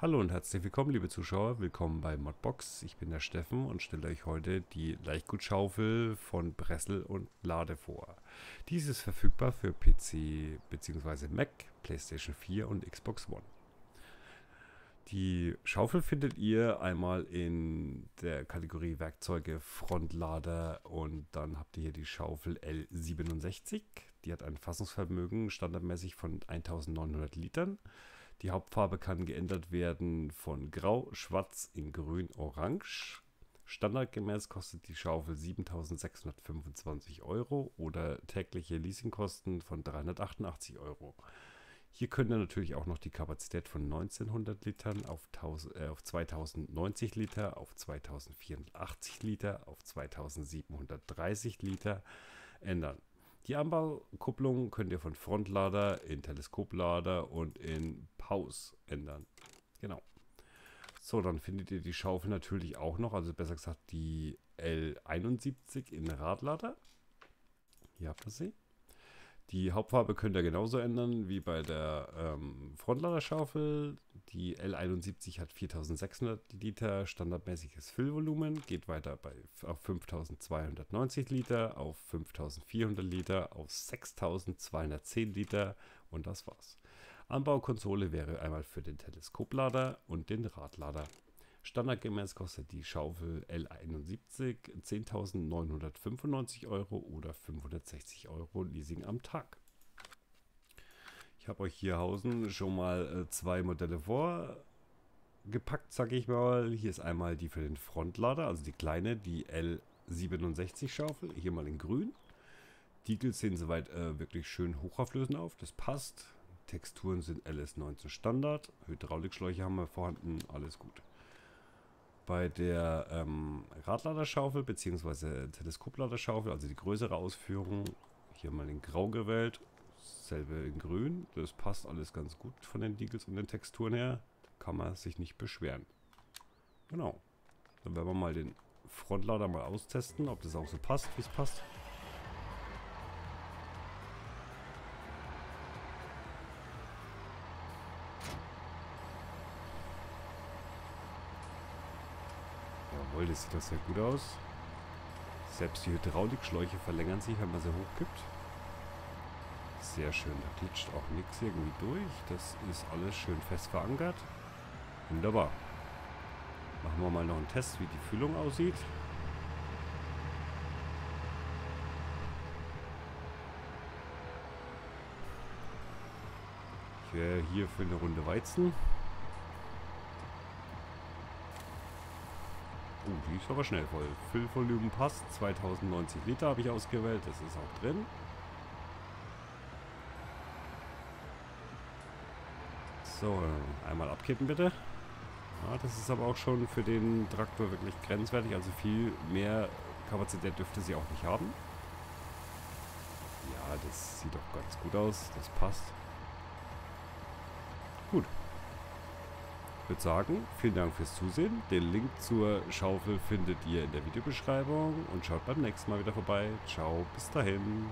Hallo und herzlich willkommen, liebe Zuschauer. Willkommen bei Modbox. Ich bin der Steffen und stelle euch heute die Leichtgutschaufel von Bressel und Lade vor. Dies ist verfügbar für PC bzw. Mac, PlayStation 4 und Xbox One. Die Schaufel findet ihr einmal in der Kategorie Werkzeuge Frontlader und dann habt ihr hier die Schaufel L67. Die hat ein Fassungsvermögen standardmäßig von 1900 Litern. Die Hauptfarbe kann geändert werden von Grau, Schwarz in Grün, Orange. Standardgemäß kostet die Schaufel 7.625 Euro oder tägliche Leasingkosten von 388 Euro. Hier könnt ihr natürlich auch noch die Kapazität von 1900 Litern auf, 1000, äh, auf 2090 Liter, auf 2480 Liter, auf 2730 Liter ändern. Die Anbaukupplung könnt ihr von Frontlader in Teleskoplader und in Pause ändern. Genau. So, dann findet ihr die Schaufel natürlich auch noch, also besser gesagt die L71 in Radlader. Hier habt ihr sie. Die Hauptfarbe könnt ihr genauso ändern wie bei der ähm, Frontladerschaufel. Die L71 hat 4600 Liter standardmäßiges Füllvolumen, geht weiter bei, auf 5290 Liter, auf 5400 Liter, auf 6210 Liter und das war's. Anbaukonsole wäre einmal für den Teleskoplader und den Radlader. Standardgemäß kostet die Schaufel L71 10.995 Euro oder 560 Euro Leasing am Tag. Ich habe euch hier Hausen schon mal äh, zwei Modelle vorgepackt, sage ich mal. Hier ist einmal die für den Frontlader, also die kleine, die L67 Schaufel, hier mal in grün. Diegel sehen soweit äh, wirklich schön hochauflösend auf, das passt. Texturen sind LS19 Standard, Hydraulikschläuche haben wir vorhanden, alles gut. Bei der ähm, Radladerschaufel bzw. Teleskopladerschaufel, also die größere Ausführung, hier mal in Grau gewählt, selbe in Grün. Das passt alles ganz gut von den Deagles und den Texturen her. Kann man sich nicht beschweren. Genau. Dann werden wir mal den Frontlader mal austesten, ob das auch so passt, wie es passt. Jawohl, das sieht doch sehr gut aus. Selbst die Hydraulikschläuche verlängern sich, wenn man sie hochgibt. Sehr schön, da glitscht auch nichts irgendwie durch. Das ist alles schön fest verankert. Wunderbar. Machen wir mal noch einen Test, wie die Füllung aussieht. Ich wäre hier für eine Runde Weizen. Uh, die ist aber schnell voll. Füllvolumen passt. 2090 Liter habe ich ausgewählt. Das ist auch drin. So, einmal abkippen bitte. Ja, das ist aber auch schon für den Traktor wirklich grenzwertig. Also viel mehr Kapazität dürfte sie auch nicht haben. Ja, das sieht doch ganz gut aus. Das passt. Gut würde sagen, vielen Dank fürs Zusehen. Den Link zur Schaufel findet ihr in der Videobeschreibung und schaut beim nächsten Mal wieder vorbei. Ciao, bis dahin.